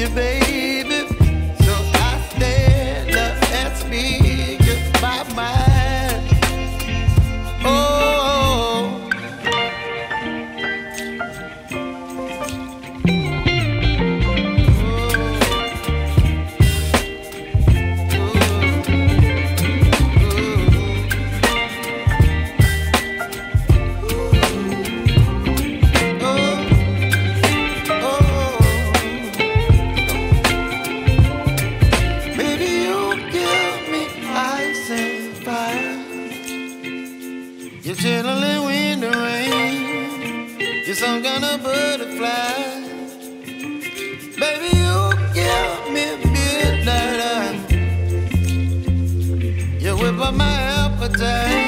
you, baby. Whip up my appetite.